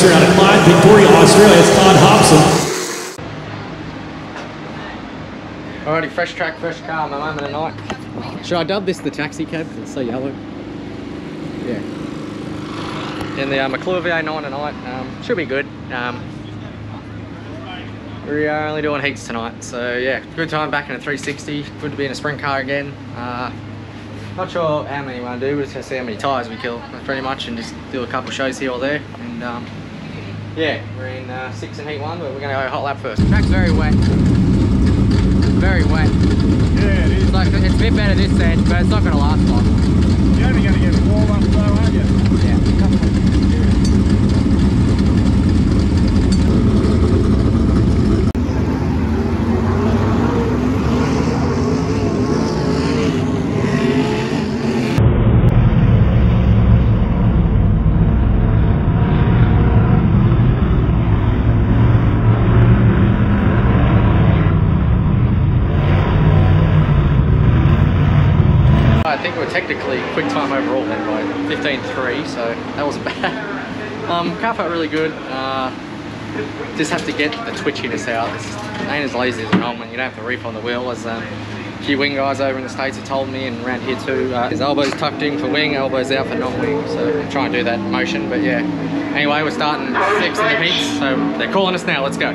racer out of Clyde, Victoria, Australia. It's Todd Hobson. Alrighty, fresh track, fresh car, my moment of night. Should I dub this the taxi cab because it's so yellow? Yeah. In the uh, McClure V8 tonight, um, should be good. Um, we are only doing heats tonight, so yeah, good time back in a 360. Good to be in a sprint car again. Uh, not sure how many we want to do, but just to see how many tyres we kill, pretty much, and just do a couple shows here or there. And um, yeah, we're in uh, six and heat one, but we're going to go hot lap first. Track's very wet very wet. Yeah, it is. It's, like, it's a bit better this end, but it's not going to last long. You're only going to get warm up though, aren't you? Yeah. I think we're technically quick time overall then by 15.3, so that wasn't bad. Um, car felt really good. Uh, just have to get out. Ain't as lazy as normal. You don't have to reef on the wheel as um, a few wing guys over in the States have told me and around here too. Uh, his elbows tucked in for wing, elbows out for non-wing. So try and do that motion, but yeah. Anyway, we're starting six in the heats, so they're calling us now. Let's go.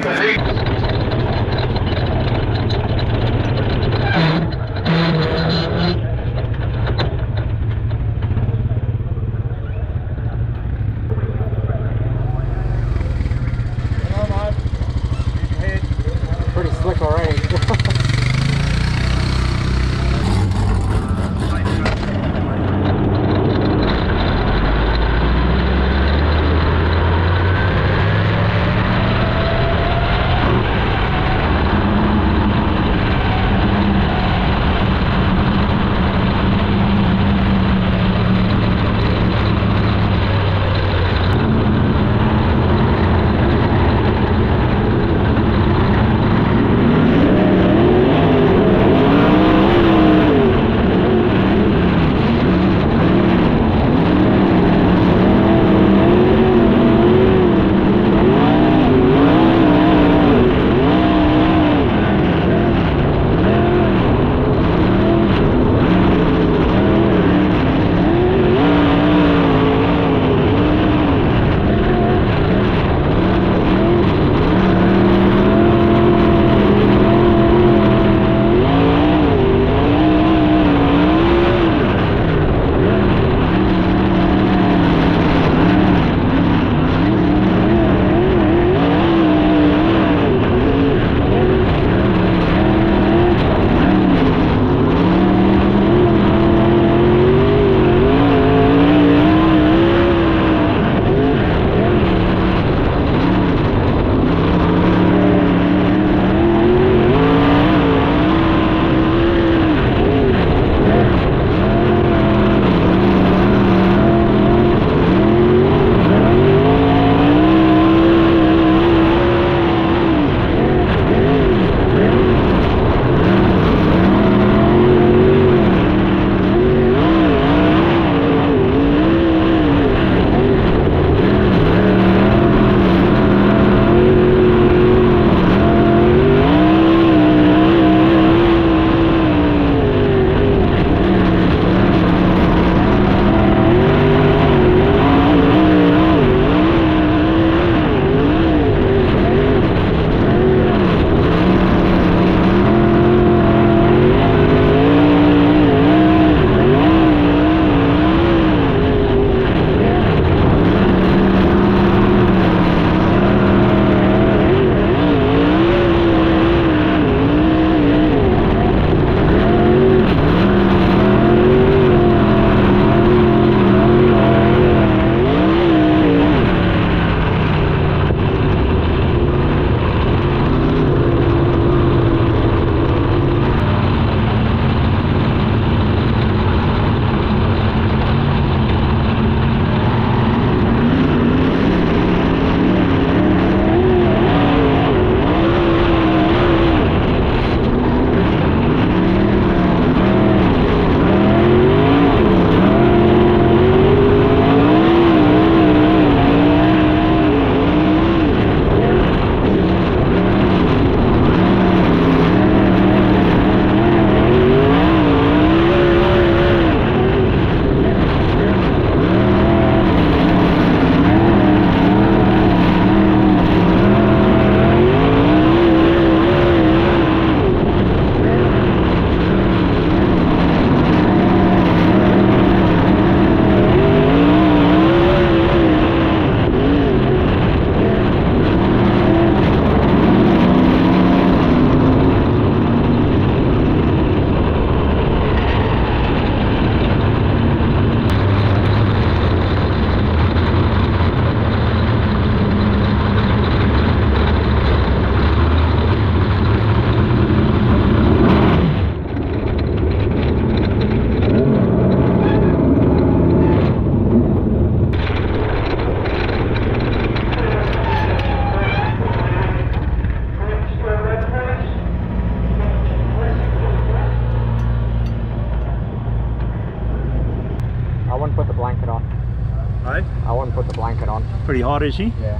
Hot, is he? Yeah.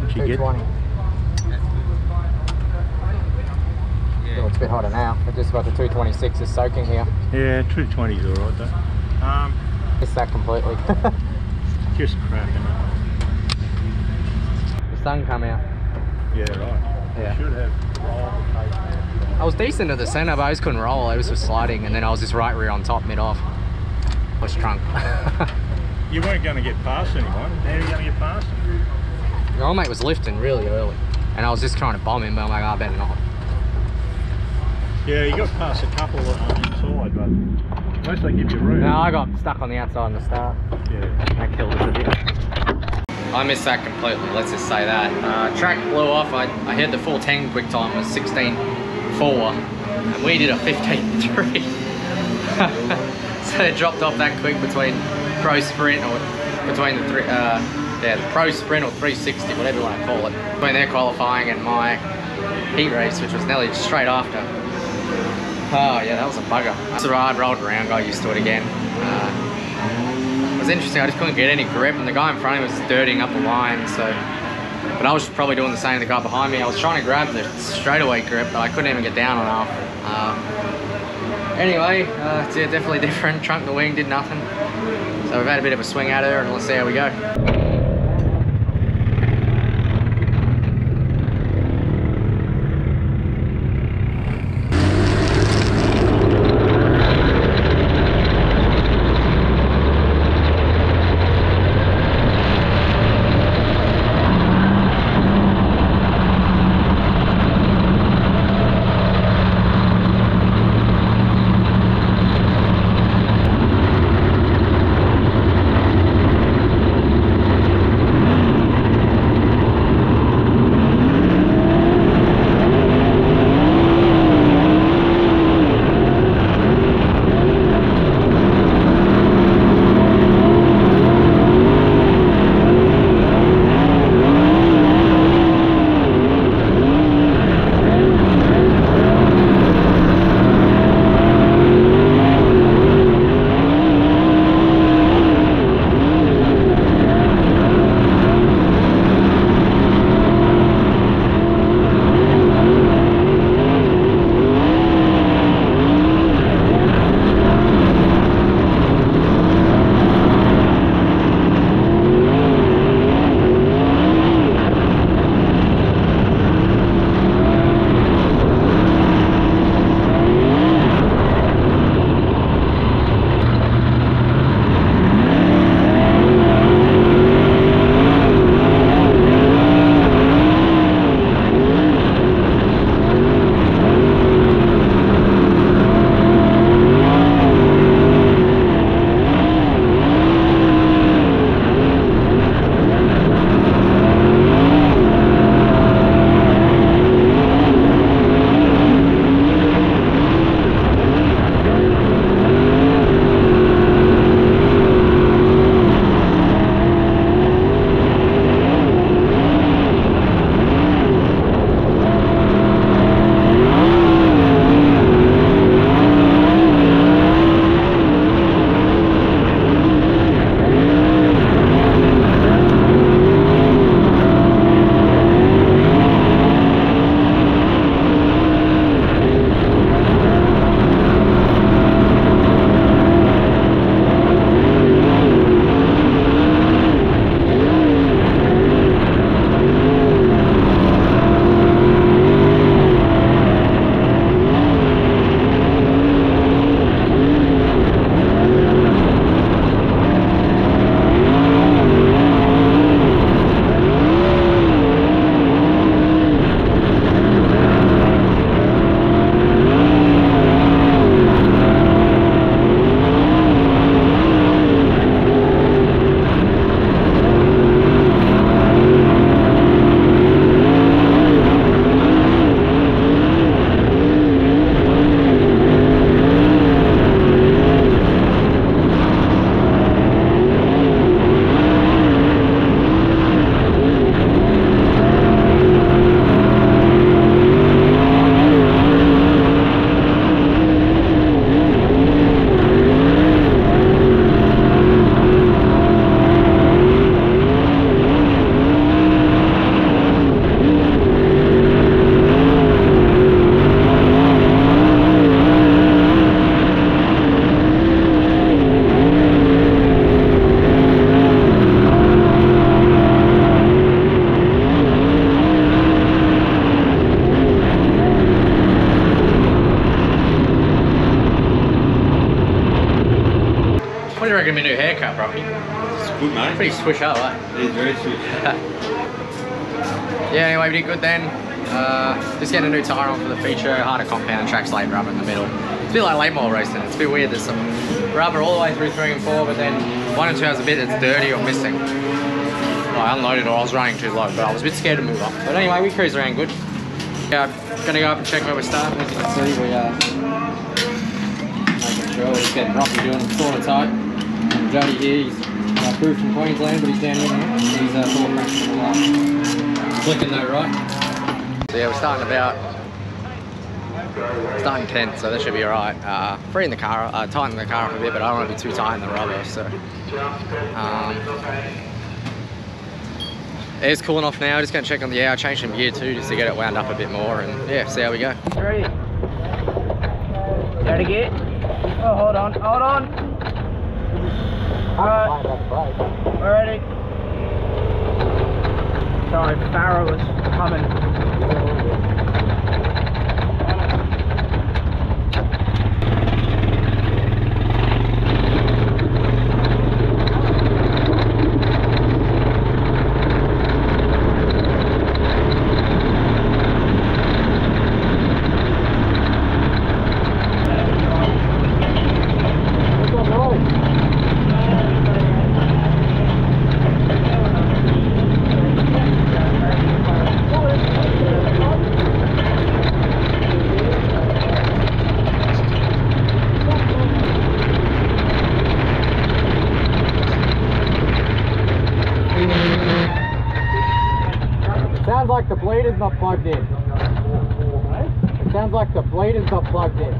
What'd you get? 220. Oh, it's a bit hotter now. I just got the 226 is soaking here. Yeah, 220's alright though. Um, Missed that completely. just cracking it. the sun come out. Yeah, right. Yeah. Should have. I was decent at the centre, but I just couldn't roll. I was just sliding, and then I was just right rear on top, mid off. I was drunk. You weren't going to get past anyone. How are you going to get past him? My old mate was lifting really early, and I was just trying to bomb him, but I'm like, oh, I better not. Yeah, you got past a couple on the inside, but unless they give you room. No, I got stuck on the outside in the start. Yeah. That killed us a bit. I missed that completely, let's just say that. Uh, track blew off, I, I hit the 410 quick time, was 16.4, and we did a 15.3. so it dropped off that quick between pro sprint or between the three, uh, yeah, the pro sprint or 360, whatever you want to call it, between their qualifying and my heat race, which was nearly straight after. Oh yeah, that was a bugger. So I rolled around, got used to it again. Uh, it was interesting, I just couldn't get any grip and the guy in front of me was dirtying up the line, so... But I was probably doing the same to the guy behind me. I was trying to grab the straightaway grip, but I couldn't even get down enough. Uh, anyway, uh, it's yeah, definitely different. Trunk the wing, did nothing. So we've had a bit of a swing at her and let's see how we go. Swish up, right? It is very. Yeah, anyway, we did good then. Uh, just getting a new tyre on for the feature, harder compound, track slate rubber in the middle. It's a bit like late model racing. It's a bit weird. There's some rubber all the way through three and four, but then one and two has a bit that's dirty or missing. Well, I unloaded or I was running too low, but I was a bit scared to move up. But anyway, we cruised around good. Yeah, I'm gonna go up and check where we're starting. As you can see, we are making sure we're getting rocky doing sort of tight. Jody here, he's uh, from Queensland, but he's down here now. He's uh, full of practice from the last. Clicking though, right? So yeah, we're starting about starting 10, so that should be alright. Uh, free in the car, uh, tighten the car up a bit, but I don't want to be too tight in the rubber, so. Um, it's cooling off now, just going to check on the air, change some gear too, just to get it wound up a bit more, and yeah, see how we go. Ready? Ready, get? Oh, hold on, hold on. Alright, ready. Sorry, Farrow was coming. like the blade is not plugged in. It sounds like the blade is not plugged in.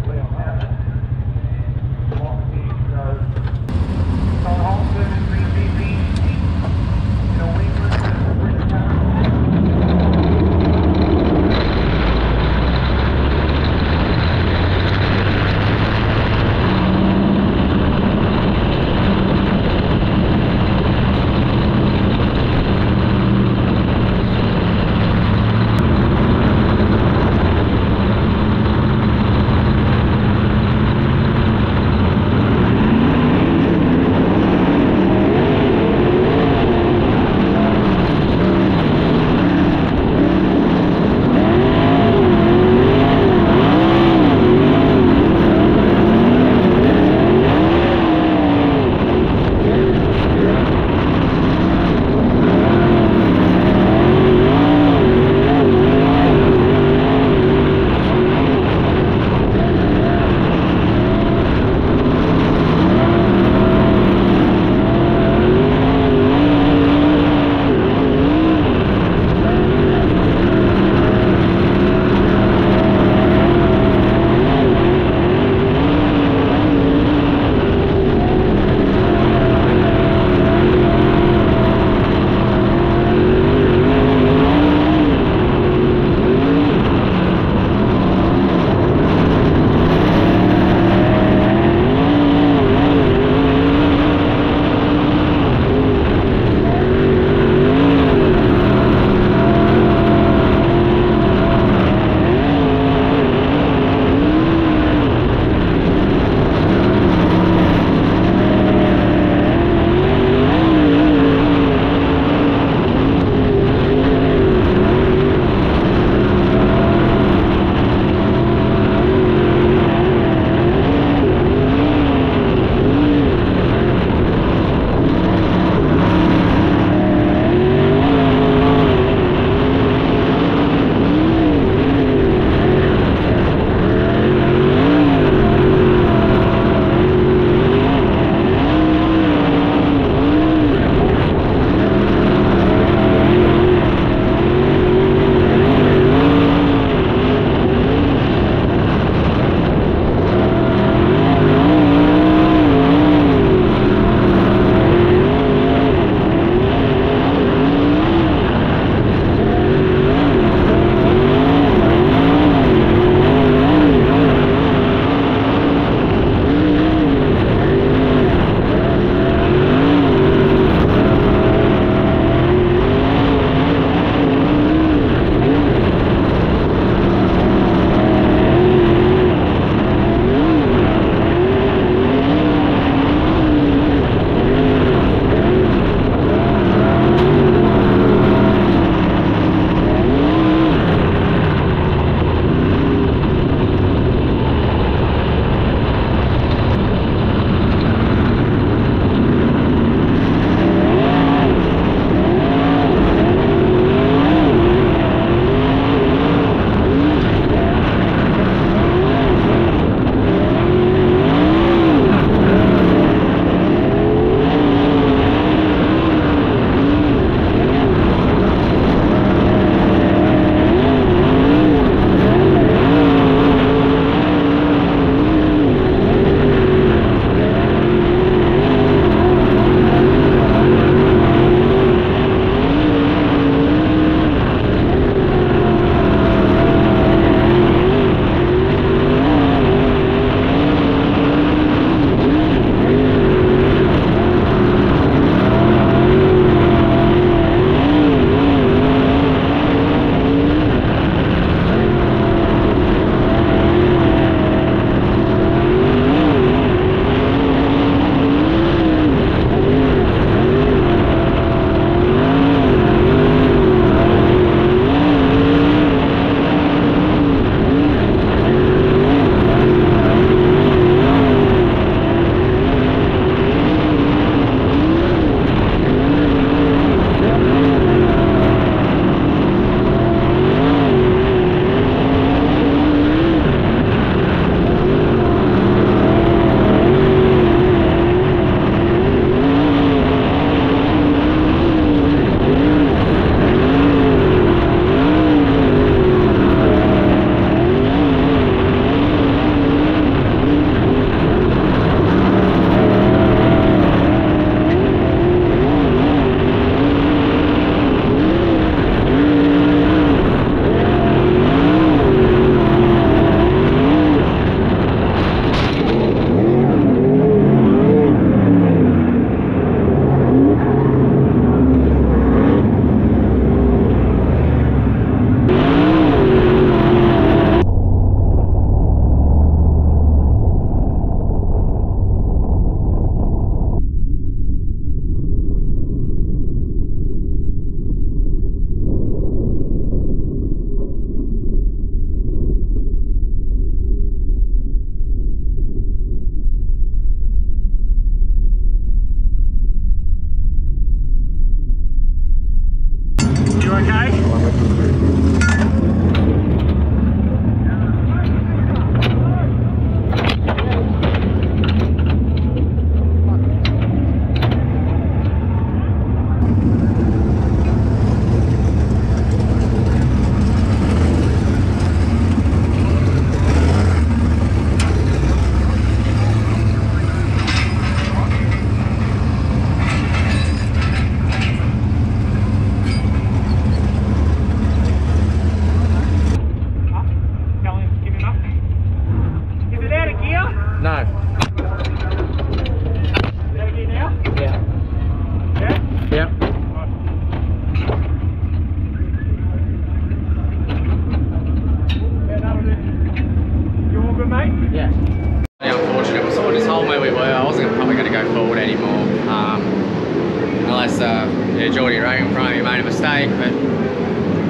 Mistake, but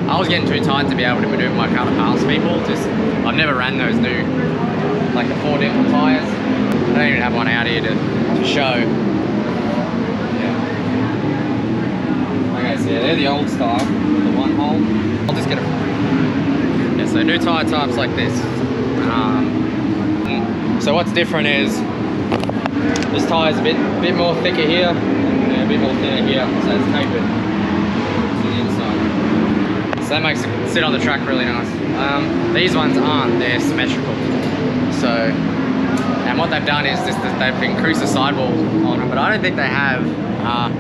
I was getting too tight to be able to maneuver my car to pass people. Just I've never ran those new, like the four dimple tires. I don't even have one out here to, to show. Yeah. Okay, so yeah, they're the old style, the one hole. I'll just get it. Yeah, so new tire types like this. Um, so what's different is this tire's a bit bit more thicker here, a here, so it's to the inside. So that makes it sit on the track really nice. Um, these ones aren't, they're symmetrical. So, and what they've done is just they've increased the sidewall on them, but I don't think they have, uh,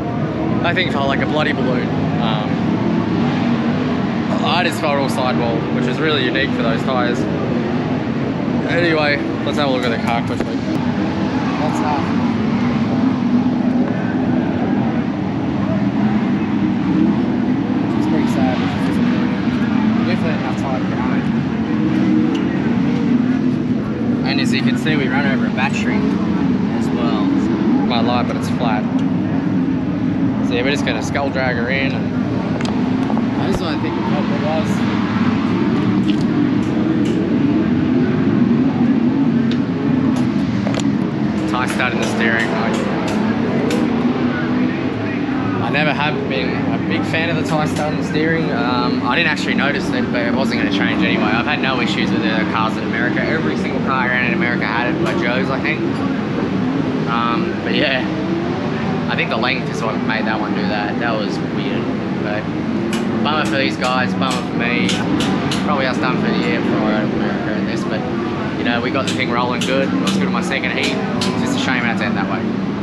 I think for like a bloody balloon. Um, I just felt all sidewall, which is really unique for those tyres. Anyway, let's have a look at the car quickly. What's up? It's pretty sad. It's disappointing. Definitely enough time to get home. And as you can see, we ran over a battery as well. My light, but it's flat. So yeah, we're just gonna skull drag her in. And this is what I think the culprit was. tie stud in the steering. I, I never have been big fan of the tie stud steering. Um, I didn't actually notice it, but it wasn't going to change anyway. I've had no issues with the cars in America. Every single car ran in America had it, but Joe's, I think. Um, but yeah, I think the length is what made that one do that. That was weird. But bummer for these guys, bummer for me. Probably us done for the year of America in this, but you know, we got the thing rolling good. It was good in my second heat. It's just a shame it had to end that way.